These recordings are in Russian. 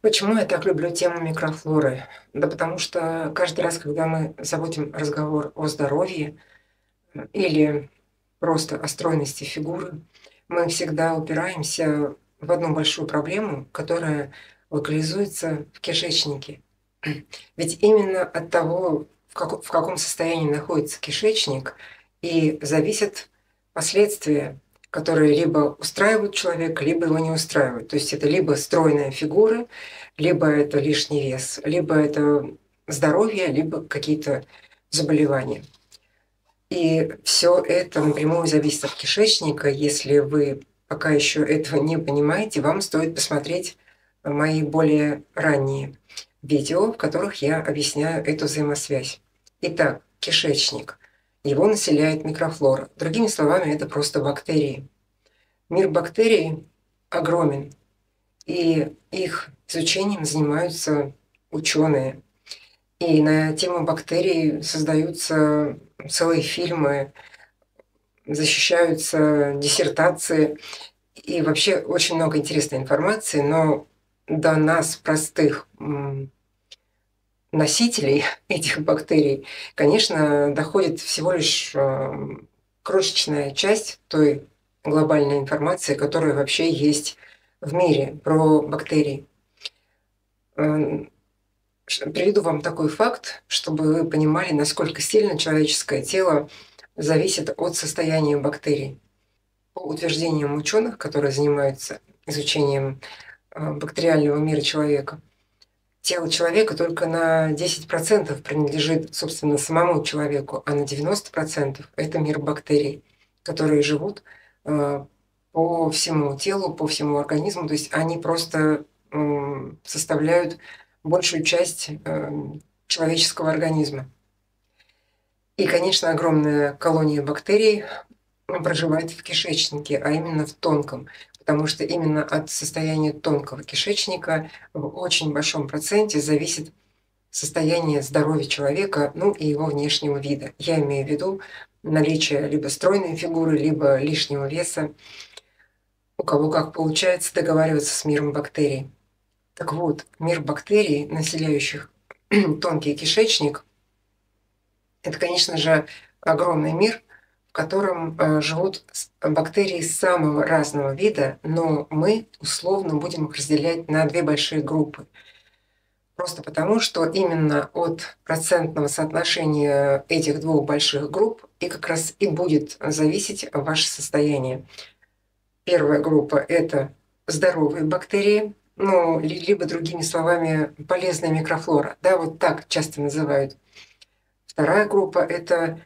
Почему я так люблю тему микрофлоры? Да потому что каждый раз, когда мы заводим разговор о здоровье или просто о стройности фигуры, мы всегда упираемся в одну большую проблему, которая локализуется в кишечнике. Ведь именно от того, в, как, в каком состоянии находится кишечник, и зависят последствия которые либо устраивают человека, либо его не устраивают. То есть это либо стройная фигура, либо это лишний вес, либо это здоровье, либо какие-то заболевания. И все это напрямую зависит от кишечника. Если вы пока еще этого не понимаете, вам стоит посмотреть мои более ранние видео, в которых я объясняю эту взаимосвязь. Итак, кишечник – его населяет микрофлора. Другими словами, это просто бактерии. Мир бактерий огромен, и их изучением занимаются ученые. И на тему бактерий создаются целые фильмы, защищаются диссертации, и вообще очень много интересной информации, но до нас, простых носителей этих бактерий, конечно, доходит всего лишь эм, крошечная часть той глобальной информации, которая вообще есть в мире про бактерии. Эм, приведу вам такой факт, чтобы вы понимали, насколько сильно человеческое тело зависит от состояния бактерий. По утверждениям ученых, которые занимаются изучением э, бактериального мира человека, тело человека только на 10% принадлежит, собственно, самому человеку, а на 90% это мир бактерий, которые живут э, по всему телу, по всему организму. То есть они просто составляют большую часть э, человеческого организма. И, конечно, огромная колония бактерий проживает в кишечнике, а именно в тонком потому что именно от состояния тонкого кишечника в очень большом проценте зависит состояние здоровья человека, ну и его внешнего вида. Я имею в виду наличие либо стройной фигуры, либо лишнего веса, у кого как получается договариваться с миром бактерий. Так вот, мир бактерий, населяющих тонкий кишечник, это, конечно же, огромный мир, котором э, живут бактерии самого разного вида, но мы условно будем их разделять на две большие группы. Просто потому, что именно от процентного соотношения этих двух больших групп и как раз и будет зависеть ваше состояние. Первая группа – это здоровые бактерии, ну, либо другими словами, полезная микрофлора. Да, вот так часто называют. Вторая группа – это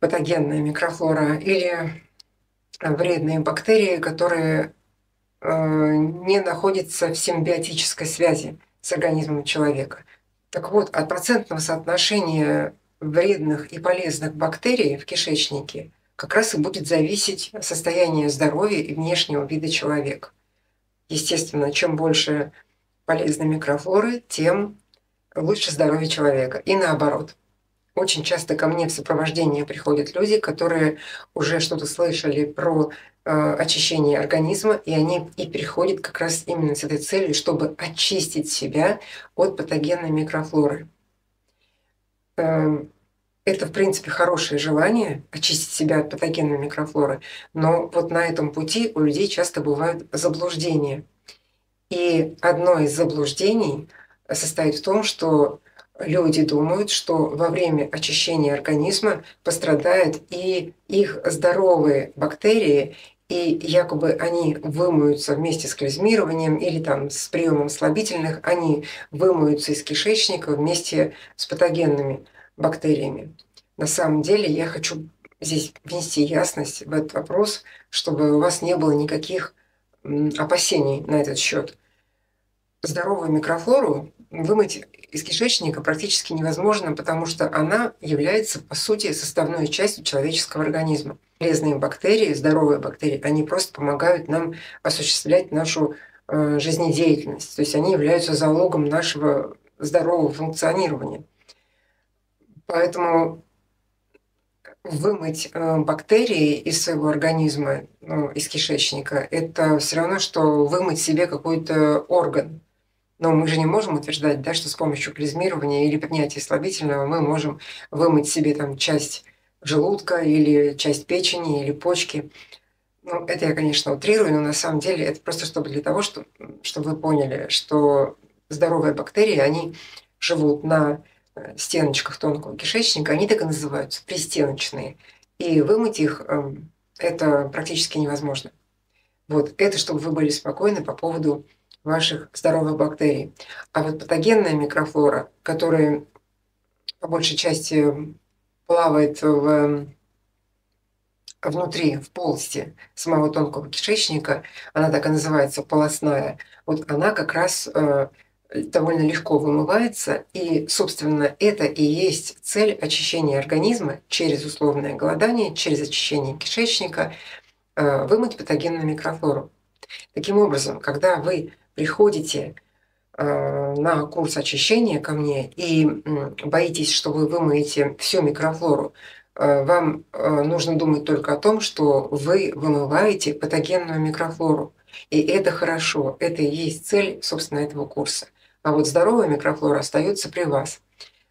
патогенная микрофлора или вредные бактерии, которые э, не находятся в симбиотической связи с организмом человека. Так вот, от процентного соотношения вредных и полезных бактерий в кишечнике как раз и будет зависеть состояние здоровья и внешнего вида человека. Естественно, чем больше полезной микрофлоры, тем лучше здоровье человека. И наоборот – очень часто ко мне в сопровождении приходят люди, которые уже что-то слышали про э, очищение организма, и они и приходят как раз именно с этой целью, чтобы очистить себя от патогенной микрофлоры. Э, это, в принципе, хорошее желание очистить себя от патогенной микрофлоры, но вот на этом пути у людей часто бывают заблуждения. И одно из заблуждений состоит в том, что люди думают, что во время очищения организма пострадают и их здоровые бактерии, и якобы они вымоются вместе с клизмированием или там с приемом слабительных, они вымоются из кишечника вместе с патогенными бактериями. На самом деле я хочу здесь внести ясность в этот вопрос, чтобы у вас не было никаких опасений на этот счет. Здоровую микрофлору вымыть из кишечника практически невозможно, потому что она является, по сути, составной частью человеческого организма. Полезные бактерии, здоровые бактерии, они просто помогают нам осуществлять нашу э, жизнедеятельность. То есть они являются залогом нашего здорового функционирования. Поэтому вымыть э, бактерии из своего организма, ну, из кишечника, это все равно, что вымыть себе какой-то орган. Но мы же не можем утверждать, да, что с помощью клизмирования или поднятия слабительного мы можем вымыть себе там часть желудка или часть печени или почки. Ну, это я, конечно, утрирую, но на самом деле это просто чтобы для того, чтобы, чтобы вы поняли, что здоровые бактерии, они живут на э, стеночках тонкого кишечника, они так и называются, пристеночные. И вымыть их эм, это практически невозможно. Вот это, чтобы вы были спокойны по поводу ваших здоровых бактерий. А вот патогенная микрофлора, которая по большей части плавает в, внутри, в полости самого тонкого кишечника, она так и называется полостная, вот она как раз э, довольно легко вымывается, и, собственно, это и есть цель очищения организма через условное голодание, через очищение кишечника, э, вымыть патогенную микрофлору. Таким образом, когда вы приходите э, на курс очищения ко мне и боитесь, что вы вымоете всю микрофлору, э, вам э, нужно думать только о том, что вы вымываете патогенную микрофлору. И это хорошо, это и есть цель, собственно, этого курса. А вот здоровая микрофлора остается при вас.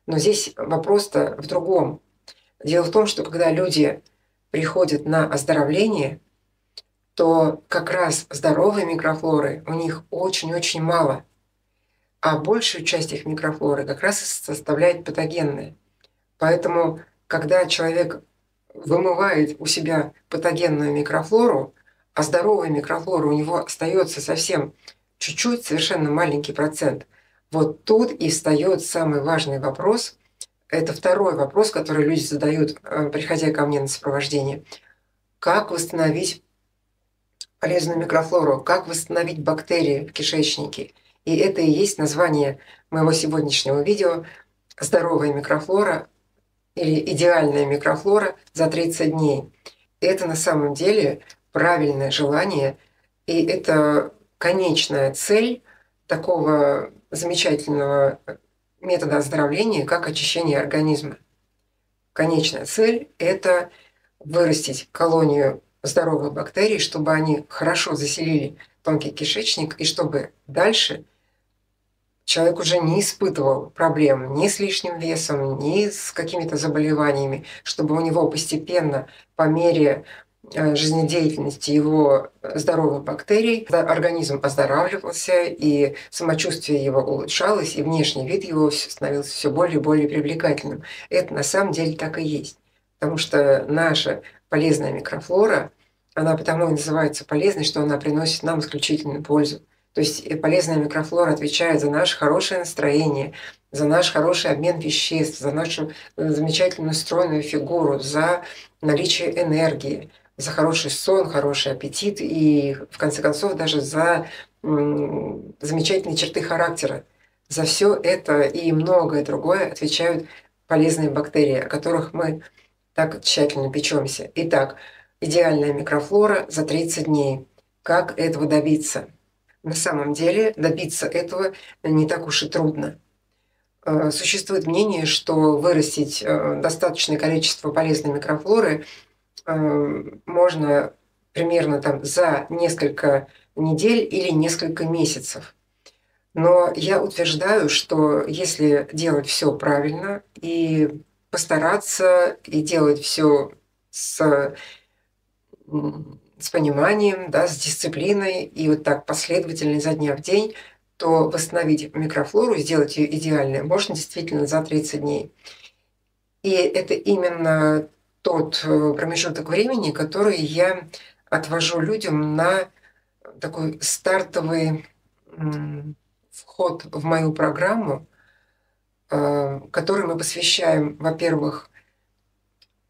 Но здесь вопрос-то в другом. Дело в том, что когда люди приходят на оздоровление, то как раз здоровой микрофлоры у них очень-очень мало. А большую часть их микрофлоры как раз составляет патогенная. Поэтому, когда человек вымывает у себя патогенную микрофлору, а здоровая микрофлора у него остается совсем чуть-чуть, совершенно маленький процент, вот тут и встает самый важный вопрос. Это второй вопрос, который люди задают, э, приходя ко мне на сопровождение. Как восстановить полезную микрофлору, как восстановить бактерии в кишечнике. И это и есть название моего сегодняшнего видео «Здоровая микрофлора» или «Идеальная микрофлора за 30 дней». Это на самом деле правильное желание, и это конечная цель такого замечательного метода оздоровления, как очищение организма. Конечная цель – это вырастить колонию здоровых бактерий, чтобы они хорошо заселили тонкий кишечник, и чтобы дальше человек уже не испытывал проблем ни с лишним весом, ни с какими-то заболеваниями, чтобы у него постепенно по мере э, жизнедеятельности его здоровых бактерий, организм оздоравливался, и самочувствие его улучшалось, и внешний вид его становился все более и более привлекательным. Это на самом деле так и есть. Потому что наша полезная микрофлора, она потому и называется полезной, что она приносит нам исключительную пользу. То есть э, полезная микрофлора отвечает за наше хорошее настроение, за наш хороший обмен веществ, за нашу э, замечательную стройную фигуру, за наличие энергии, за хороший сон, хороший аппетит и, в конце концов, даже за замечательные черты характера. За все это и многое другое отвечают полезные бактерии, о которых мы так тщательно печемся. Итак, идеальная микрофлора за 30 дней. Как этого добиться? На самом деле добиться этого не так уж и трудно. Э, существует мнение, что вырастить э, достаточное количество полезной микрофлоры э, можно примерно там за несколько недель или несколько месяцев. Но я утверждаю, что если делать все правильно и постараться и делать все с, с пониманием, да, с дисциплиной и вот так последовательно изо дня в день, то восстановить микрофлору, сделать ее идеальной, можно действительно за 30 дней. И это именно тот э, промежуток времени, который я отвожу людям на такой стартовый вход в мою программу, который мы посвящаем, во-первых,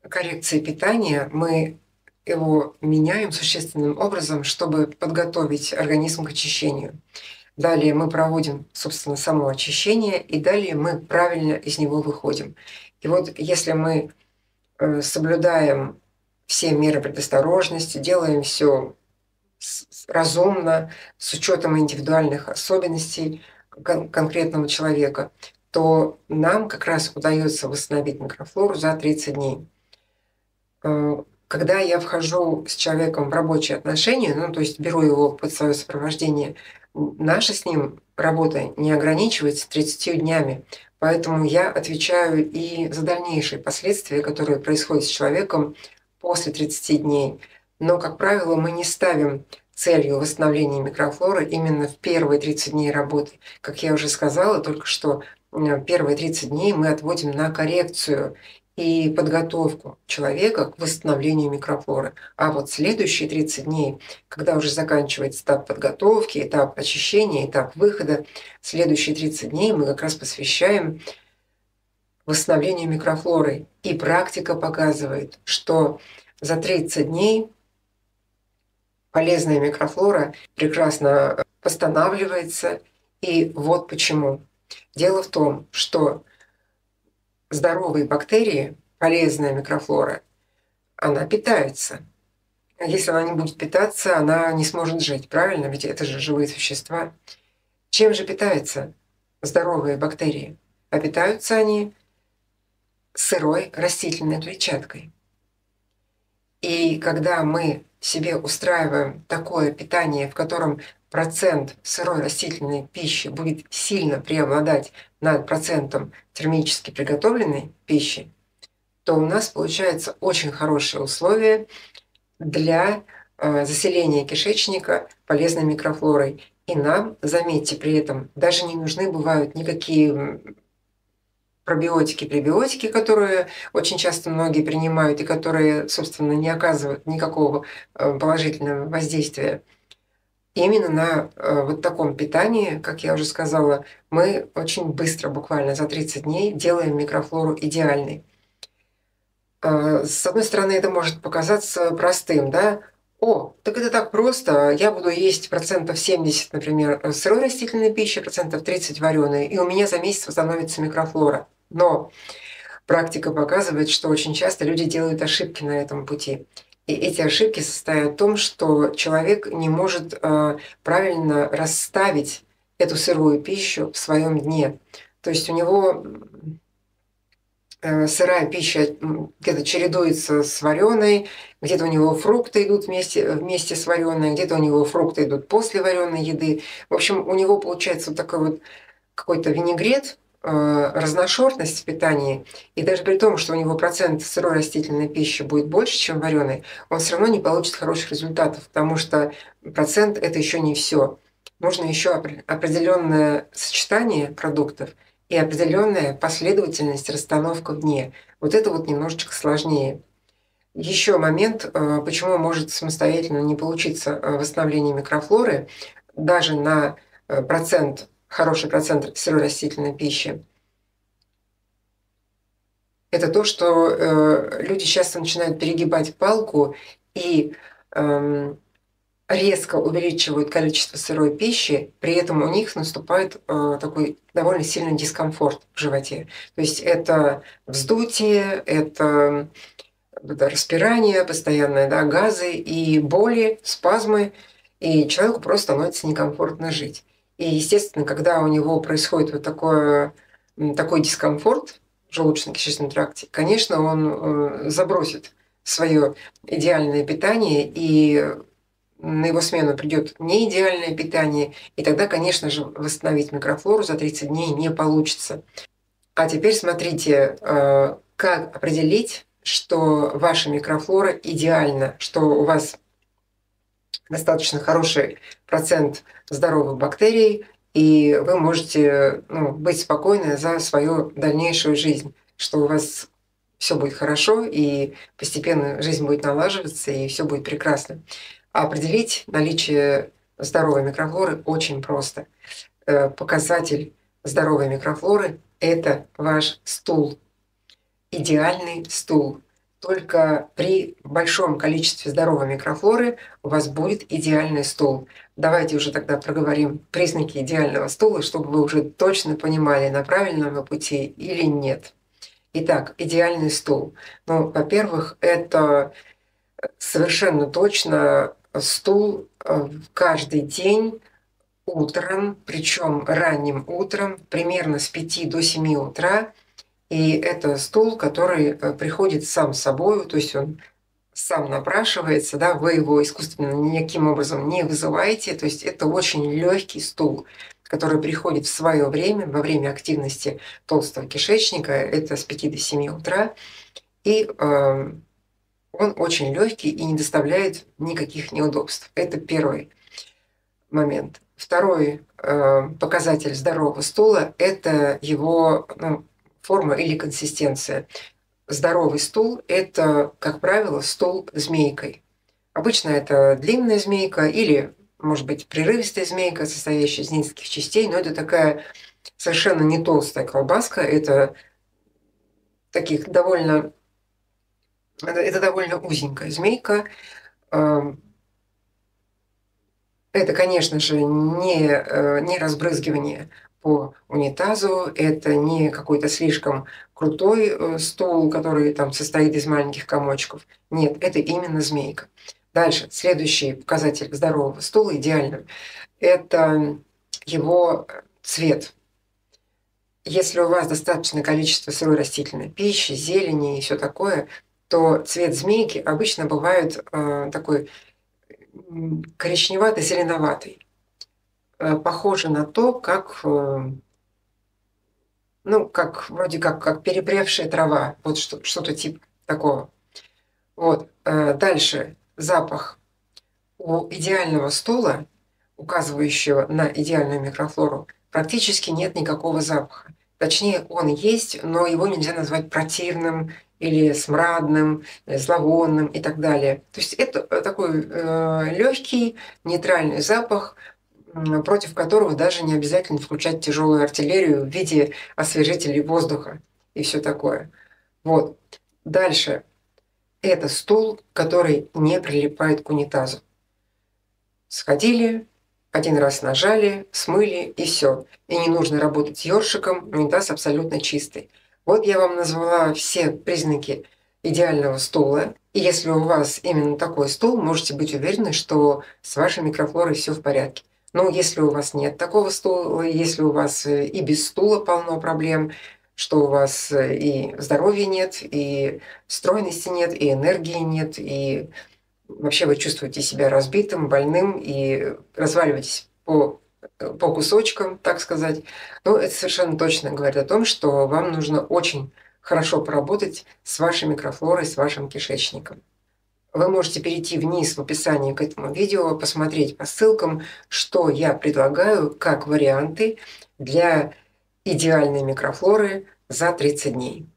коррекции питания, мы его меняем существенным образом, чтобы подготовить организм к очищению. Далее мы проводим, собственно, само очищение, и далее мы правильно из него выходим. И вот если мы э, соблюдаем все меры предосторожности, делаем все разумно, с учетом индивидуальных особенностей конкретного человека, то нам как раз удается восстановить микрофлору за 30 дней. Э, когда я вхожу с человеком в рабочие отношения, ну, то есть беру его под свое сопровождение, наша с ним работа не ограничивается 30 днями. Поэтому я отвечаю и за дальнейшие последствия, которые происходят с человеком после 30 дней. Но, как правило, мы не ставим целью восстановления микрофлоры именно в первые 30 дней работы. Как я уже сказала только что, первые 30 дней мы отводим на коррекцию и подготовку человека к восстановлению микрофлоры. А вот следующие 30 дней, когда уже заканчивается этап подготовки, этап очищения, этап выхода, следующие 30 дней мы как раз посвящаем восстановлению микрофлоры. И практика показывает, что за 30 дней полезная микрофлора прекрасно восстанавливается. И вот почему. Дело в том, что здоровые бактерии, полезная микрофлора, она питается. А если она не будет питаться, она не сможет жить, правильно? Ведь это же живые существа. Чем же питаются здоровые бактерии? А питаются они сырой растительной клетчаткой. И когда мы себе устраиваем такое питание, в котором процент сырой растительной пищи будет сильно преобладать над процентом термически приготовленной пищи, то у нас получается очень хорошее условие для э, заселения кишечника полезной микрофлорой. И нам, заметьте, при этом даже не нужны бывают никакие пробиотики, пребиотики, которые очень часто многие принимают и которые, собственно, не оказывают никакого э, положительного воздействия именно на э, вот таком питании, как я уже сказала, мы очень быстро, буквально за 30 дней, делаем микрофлору идеальной. Э, с одной стороны, это может показаться простым, да, о, так это так просто, я буду есть процентов 70, например, сырой растительной пищи, процентов 30 вареной, и у меня за месяц восстановится микрофлора. Но практика показывает, что очень часто люди делают ошибки на этом пути. И эти ошибки состоят в том, что человек не может э, правильно расставить эту сырую пищу в своем дне. То есть у него э, сырая пища где-то чередуется с вареной, где-то у него фрукты идут вместе, вместе с вареной, где-то у него фрукты идут после вареной еды. В общем, у него получается вот такой вот какой-то винегрет, разношерстность в питании, и даже при том, что у него процент сырой растительной пищи будет больше, чем вареной, он все равно не получит хороших результатов, потому что процент это еще не все. Нужно еще определенное сочетание продуктов и определенная последовательность расстановка в дне. Вот это вот немножечко сложнее. Еще момент, э, почему может самостоятельно не получиться э, восстановление микрофлоры, даже на процент хороший процент сырой растительной пищи, это то, что э, люди часто начинают перегибать палку и э, резко увеличивают количество сырой пищи, при этом у них наступает э, такой довольно сильный дискомфорт в животе. То есть это вздутие, это, это распирание постоянное, да, газы и боли, спазмы, и человеку просто становится некомфортно жить. И, естественно, когда у него происходит вот такое, такой дискомфорт в желудочно-кишечном тракте, конечно, он э, забросит свое идеальное питание, и на его смену придет неидеальное питание, и тогда, конечно же, восстановить микрофлору за 30 дней не получится. А теперь смотрите, э, как определить, что ваша микрофлора идеальна, что у вас достаточно хороший процент здоровых бактерий, и вы можете ну, быть спокойны за свою дальнейшую жизнь, что у вас все будет хорошо, и постепенно жизнь будет налаживаться, и все будет прекрасно. А определить наличие здоровой микрофлоры очень просто. Э, показатель здоровой микрофлоры – это ваш стул. Идеальный стул только при большом количестве здоровой микрофлоры у вас будет идеальный стул. Давайте уже тогда проговорим признаки идеального стула, чтобы вы уже точно понимали, на правильном пути или нет. Итак, идеальный стул. Ну, во-первых, это совершенно точно стул э, каждый день утром, причем ранним утром, примерно с 5 до 7 утра – и это стул, который э, приходит сам собой, то есть он сам напрашивается, да, вы его искусственно никаким образом не вызываете, то есть это очень легкий стул. который приходит в свое время, во время активности толстого кишечника, это с 5 до 7 утра, и э, он очень легкий и не доставляет никаких неудобств. Это первый момент. Второй э, показатель здорового стула – это его ну, форма или консистенция. Здоровый стул – это, как правило, стул змейкой. Обычно это длинная змейка или, может быть, прерывистая змейка, состоящая из нескольких частей, но это такая совершенно не толстая колбаска, это таких довольно это довольно узенькая змейка. Эм, это, конечно же, не, э, не разбрызгивание по унитазу, это не какой-то слишком крутой э, стул, который там состоит из маленьких комочков. Нет, это именно змейка. Дальше, следующий показатель здорового стула, идеального, это его цвет. Если у вас достаточное количество сырой растительной пищи, зелени и все такое, то цвет змейки обычно бывает э, такой коричневато-зеленоватый. Э, похоже на то, как, э, ну, как вроде как, как перепревшая трава, вот что, что-то типа такого. Вот. Э, дальше запах. У идеального стула, указывающего на идеальную микрофлору, практически нет никакого запаха. Точнее, он есть, но его нельзя назвать противным или смрадным, зловонным и так далее. То есть это такой э, легкий, нейтральный запах, против которого даже не обязательно включать тяжелую артиллерию в виде освежителей воздуха и все такое. Вот. Дальше. Это стул, который не прилипает к унитазу. Сходили, один раз нажали, смыли и все. И не нужно работать ёршиком, унитаз абсолютно чистый. Вот я вам назвала все признаки идеального стула. И если у вас именно такой стул, можете быть уверены, что с вашей микрофлорой все в порядке. Но если у вас нет такого стула, если у вас э, и без стула полно проблем, что у вас э, и здоровья нет, и стройности нет, и энергии нет, и вообще вы чувствуете себя разбитым, больным и разваливаетесь по по кусочкам, так сказать. Но это совершенно точно говорит о том, что вам нужно очень хорошо поработать с вашей микрофлорой, с вашим кишечником. Вы можете перейти вниз в описании к этому видео, посмотреть по ссылкам, что я предлагаю как варианты для идеальной микрофлоры за 30 дней.